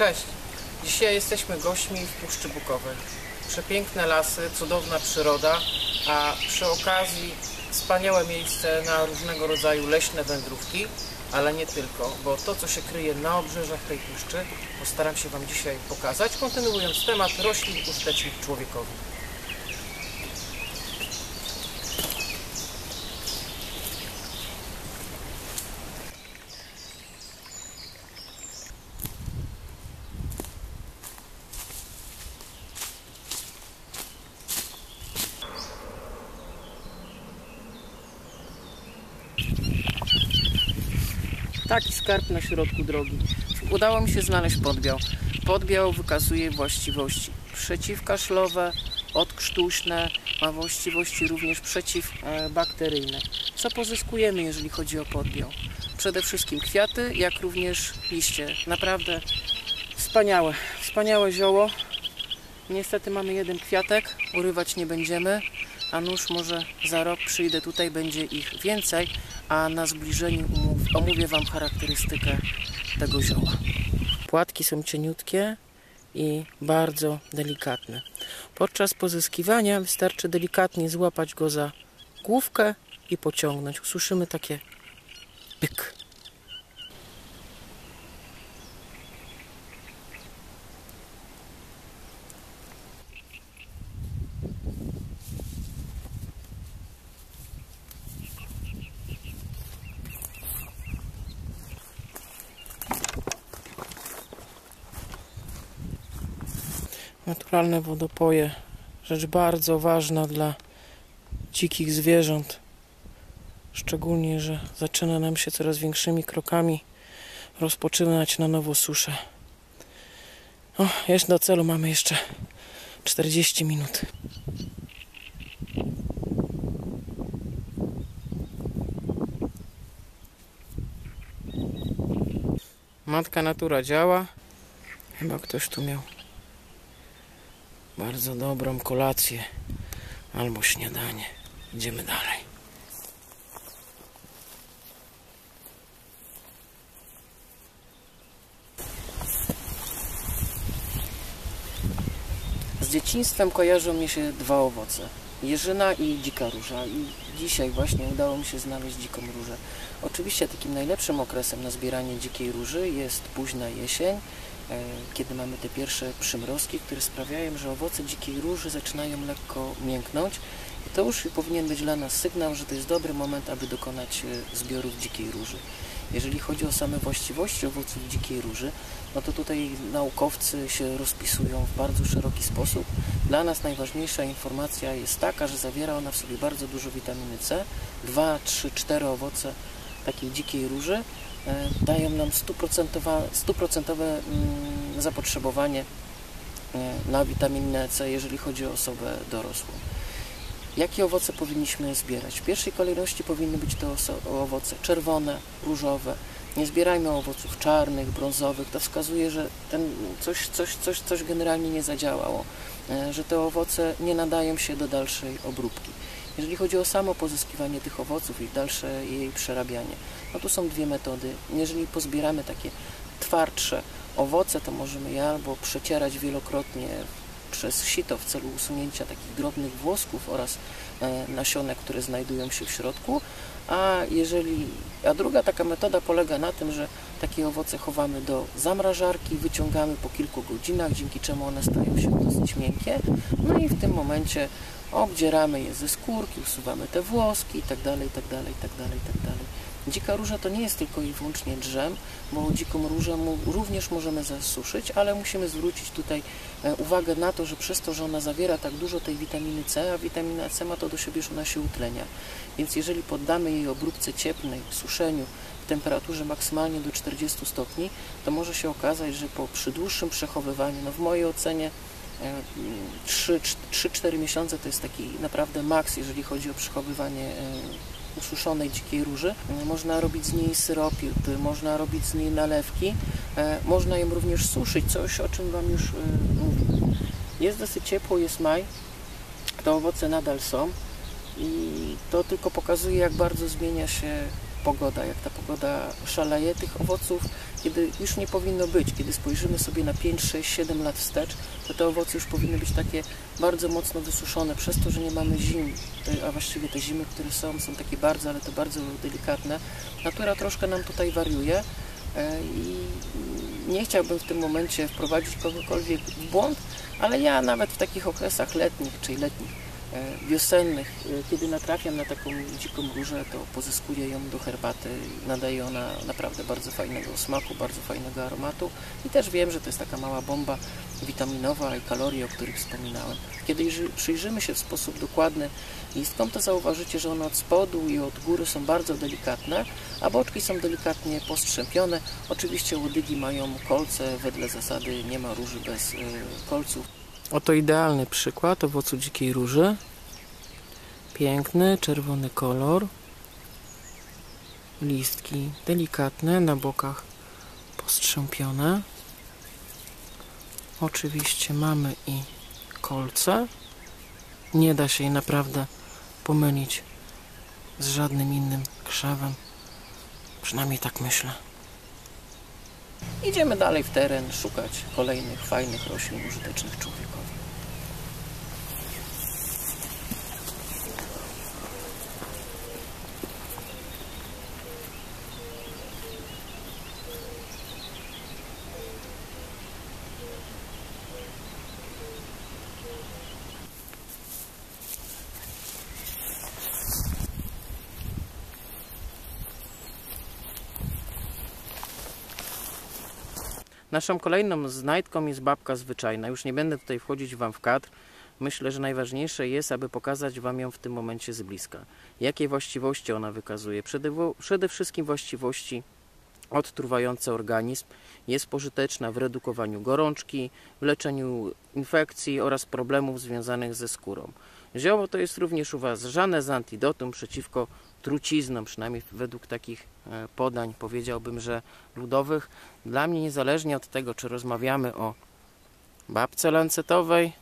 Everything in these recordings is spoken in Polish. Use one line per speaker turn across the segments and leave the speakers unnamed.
Cześć! Dzisiaj jesteśmy gośćmi w Puszczy Bukowej. Przepiękne lasy, cudowna przyroda, a przy okazji wspaniałe miejsce na różnego rodzaju leśne wędrówki, ale nie tylko, bo to, co się kryje na obrzeżach tej puszczy, postaram się Wam dzisiaj pokazać, kontynuując temat roślin użytecznych człowiekowi. Taki skarb na środku drogi. Udało mi się znaleźć podbiał. Podbiał wykazuje właściwości przeciwkaszlowe, odkrztuśne, ma właściwości również przeciwbakteryjne. Co pozyskujemy, jeżeli chodzi o podbiał? Przede wszystkim kwiaty, jak również liście. Naprawdę wspaniałe, wspaniałe zioło. Niestety mamy jeden kwiatek, urywać nie będziemy, a nuż może za rok przyjdę tutaj, będzie ich więcej, a na zbliżeniu omówię Wam charakterystykę tego zioła. Płatki są cieniutkie i bardzo delikatne. Podczas pozyskiwania wystarczy delikatnie złapać go za główkę i pociągnąć. Usłyszymy takie pyk. Naturalne wodopoje, rzecz bardzo ważna dla dzikich zwierząt. Szczególnie, że zaczyna nam się coraz większymi krokami rozpoczynać na nowo suszę. O, jest do celu, mamy jeszcze 40 minut. Matka natura działa. Chyba ktoś tu miał bardzo dobrą kolację albo śniadanie. Idziemy dalej. Z dzieciństwem kojarzą mi się dwa owoce. Jeżyna i dzika róża. I dzisiaj właśnie udało mi się znaleźć dziką różę. Oczywiście takim najlepszym okresem na zbieranie dzikiej róży jest późna jesień, kiedy mamy te pierwsze przymrozki, które sprawiają, że owoce dzikiej róży zaczynają lekko mięknąć. I to już powinien być dla nas sygnał, że to jest dobry moment, aby dokonać e, zbiorów dzikiej róży. Jeżeli chodzi o same właściwości owoców dzikiej róży, no to tutaj naukowcy się rozpisują w bardzo szeroki sposób. Dla nas najważniejsza informacja jest taka, że zawiera ona w sobie bardzo dużo witaminy C. 2, 3, 4 owoce takiej dzikiej róży e, dają nam stuprocentowe mm, zapotrzebowanie e, na witaminę C, jeżeli chodzi o osobę dorosłą. Jakie owoce powinniśmy zbierać? W pierwszej kolejności powinny być to owoce czerwone, różowe. Nie zbierajmy owoców czarnych, brązowych. To wskazuje, że ten coś, coś, coś, coś generalnie nie zadziałało, e, że te owoce nie nadają się do dalszej obróbki. Jeżeli chodzi o samo pozyskiwanie tych owoców i dalsze jej przerabianie, no to są dwie metody. Jeżeli pozbieramy takie twardsze owoce, to możemy je albo przecierać wielokrotnie przez sito w celu usunięcia takich drobnych włosków oraz e, nasionek, które znajdują się w środku, a jeżeli, a druga taka metoda polega na tym, że takie owoce chowamy do zamrażarki, wyciągamy po kilku godzinach, dzięki czemu one stają się dosyć miękkie, no i w tym momencie obdzieramy je ze skórki, usuwamy te włoski itd., itd., itd., itd. Dzika róża to nie jest tylko i wyłącznie drzem, bo dziką różę również możemy zasuszyć, ale musimy zwrócić tutaj e, uwagę na to, że przez to, że ona zawiera tak dużo tej witaminy C, a witamina C ma to do siebie, że ona się utlenia. Więc jeżeli poddamy jej obróbce cieplnej, suszeniu w temperaturze maksymalnie do 40 stopni, to może się okazać, że po przy dłuższym przechowywaniu, no w mojej ocenie 3-4 miesiące to jest taki naprawdę maks, jeżeli chodzi o przechowywanie e, ususzonej dzikiej róży. Można robić z niej syropy, można robić z niej nalewki, e, można ją również suszyć, coś o czym Wam już e, mówiłem. Jest dosyć ciepło, jest maj, te owoce nadal są i to tylko pokazuje, jak bardzo zmienia się pogoda, jak ta pogoda szaleje. Tych owoców kiedy już nie powinno być, kiedy spojrzymy sobie na 5, 6, 7 lat wstecz, to te owoce już powinny być takie bardzo mocno wysuszone przez to, że nie mamy zim, a właściwie te zimy, które są, są takie bardzo, ale to bardzo delikatne. Natura troszkę nam tutaj wariuje e, i nie chciałbym w tym momencie wprowadzić kogokolwiek w błąd, ale ja nawet w takich okresach letnich, czy letnich, wiosennych, e, kiedy natrafiam na taką dziką różę, to pozyskuję ją do herbaty. Nadaje ona naprawdę bardzo fajnego smaku, bardzo fajnego aromatu i też wiem, że to jest taka mała bomba witaminowa i kalorii, o których wspominałem. Kiedy przyjrzymy się w sposób dokładny listkom, to zauważycie, że one od spodu i od góry są bardzo delikatne, a boczki są delikatnie postrzępione. Oczywiście łodygi mają kolce, wedle zasady nie ma róży bez y, kolców. Oto idealny przykład owocu dzikiej róży. Piękny, czerwony kolor. Listki delikatne, na bokach postrzępione. Oczywiście mamy i kolce. Nie da się jej naprawdę pomylić z żadnym innym krzewem. Przynajmniej tak myślę. Idziemy dalej w teren, szukać kolejnych fajnych roślin użytecznych człowiekowi. Naszą kolejną znajdką jest babka zwyczajna. Już nie będę tutaj wchodzić Wam w kadr. Myślę, że najważniejsze jest, aby pokazać Wam ją w tym momencie z bliska. Jakie właściwości ona wykazuje? Przede, przede wszystkim właściwości odtruwające organizm. Jest pożyteczna w redukowaniu gorączki, w leczeniu infekcji oraz problemów związanych ze skórą. Zioło to jest również uważane za antidotum przeciwko trucizną, przynajmniej według takich e, podań, powiedziałbym, że ludowych. Dla mnie, niezależnie od tego, czy rozmawiamy o babce lancetowej,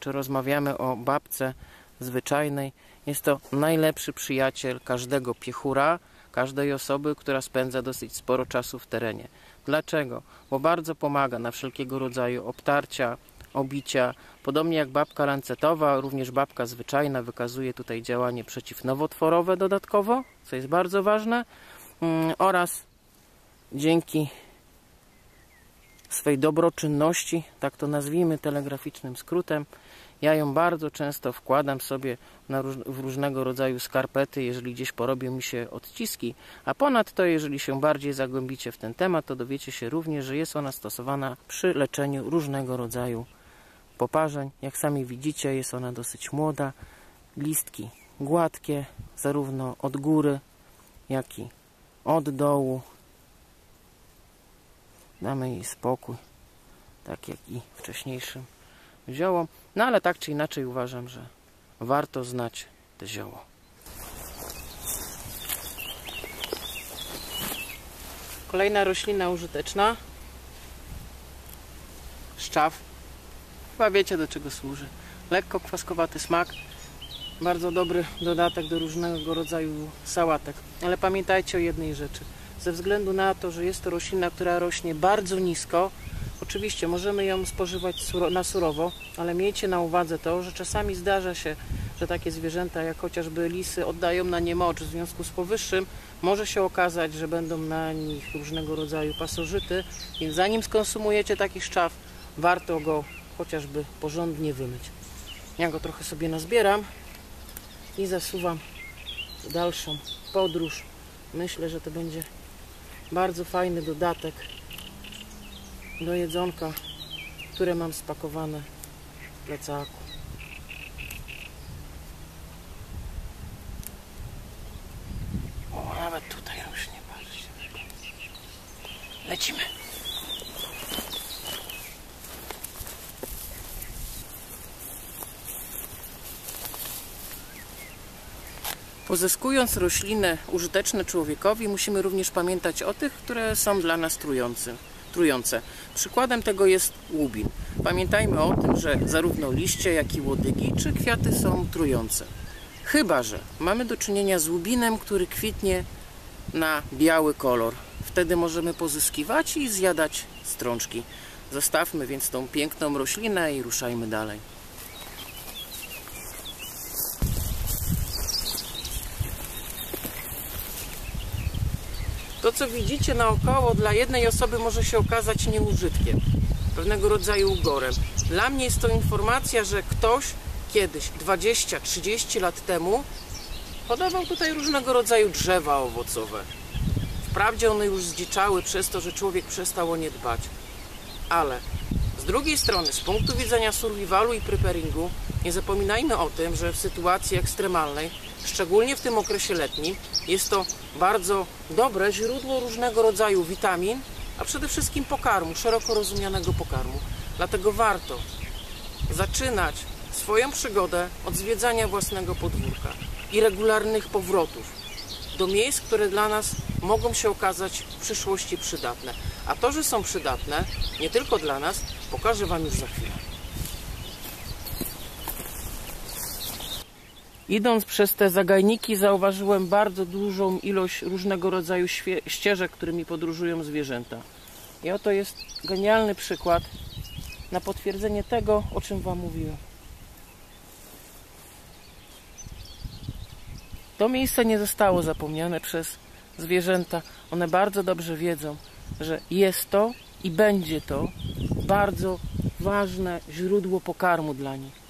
czy rozmawiamy o babce zwyczajnej, jest to najlepszy przyjaciel każdego piechura, każdej osoby, która spędza dosyć sporo czasu w terenie. Dlaczego? Bo bardzo pomaga na wszelkiego rodzaju obtarcia, obicia. Podobnie jak babka lancetowa, również babka zwyczajna wykazuje tutaj działanie przeciwnowotworowe dodatkowo, co jest bardzo ważne mm, oraz dzięki swej dobroczynności, tak to nazwijmy telegraficznym skrótem, ja ją bardzo często wkładam sobie róż, w różnego rodzaju skarpety, jeżeli gdzieś porobią mi się odciski, a ponadto, jeżeli się bardziej zagłębicie w ten temat, to dowiecie się również, że jest ona stosowana przy leczeniu różnego rodzaju poparzeń. Jak sami widzicie, jest ona dosyć młoda. Listki gładkie, zarówno od góry, jak i od dołu. Damy jej spokój, tak jak i wcześniejszym ziołom. No ale tak czy inaczej uważam, że warto znać te zioło. Kolejna roślina użyteczna. Szczaw Chyba wiecie do czego służy. Lekko kwaskowaty smak, bardzo dobry dodatek do różnego rodzaju sałatek. Ale pamiętajcie o jednej rzeczy. Ze względu na to, że jest to roślina, która rośnie bardzo nisko, oczywiście możemy ją spożywać na surowo, ale miejcie na uwadze to, że czasami zdarza się, że takie zwierzęta jak chociażby lisy oddają na nie mocz w związku z powyższym może się okazać, że będą na nich różnego rodzaju pasożyty, więc zanim skonsumujecie taki szczaw, warto go chociażby porządnie wymyć. Ja go trochę sobie nazbieram i zasuwam dalszą podróż. Myślę, że to będzie bardzo fajny dodatek do jedzonka, które mam spakowane w plecaku. O, nawet tutaj już nie patrzcie. Lecimy. Pozyskując rośliny użyteczne człowiekowi, musimy również pamiętać o tych, które są dla nas trujące. trujące. Przykładem tego jest łubin. Pamiętajmy o tym, że zarówno liście, jak i łodygi czy kwiaty są trujące. Chyba, że mamy do czynienia z łubinem, który kwitnie na biały kolor. Wtedy możemy pozyskiwać i zjadać strączki. Zostawmy więc tą piękną roślinę i ruszajmy dalej. Co widzicie naokoło, dla jednej osoby może się okazać nieużytkiem, pewnego rodzaju ugorem. Dla mnie jest to informacja, że ktoś kiedyś, 20-30 lat temu, podawał tutaj różnego rodzaju drzewa owocowe. Wprawdzie one już zdziczały przez to, że człowiek przestał o nie dbać. Ale z drugiej strony, z punktu widzenia survivalu i preparingu, nie zapominajmy o tym, że w sytuacji ekstremalnej, szczególnie w tym okresie letnim, jest to bardzo dobre źródło różnego rodzaju witamin, a przede wszystkim pokarmu, szeroko rozumianego pokarmu. Dlatego warto zaczynać swoją przygodę od zwiedzania własnego podwórka i regularnych powrotów do miejsc, które dla nas mogą się okazać w przyszłości przydatne. A to, że są przydatne, nie tylko dla nas, pokażę Wam już za chwilę. Idąc przez te zagajniki, zauważyłem bardzo dużą ilość różnego rodzaju ścieżek, którymi podróżują zwierzęta. I oto jest genialny przykład na potwierdzenie tego, o czym Wam mówiłem. To miejsce nie zostało zapomniane przez zwierzęta. One bardzo dobrze wiedzą, że jest to i będzie to bardzo ważne źródło pokarmu dla nich.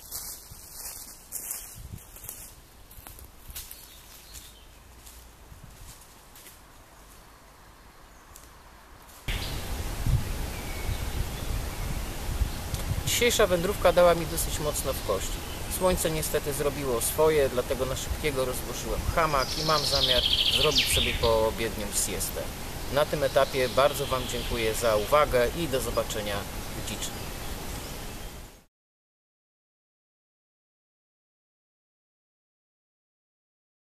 Dzisiejsza wędrówka dała mi dosyć mocno w kość. Słońce niestety zrobiło swoje, dlatego na szybkiego rozłożyłem hamak i mam zamiar zrobić sobie po obiednią siestę. Na tym etapie bardzo Wam dziękuję za uwagę i do zobaczenia w Dziczy.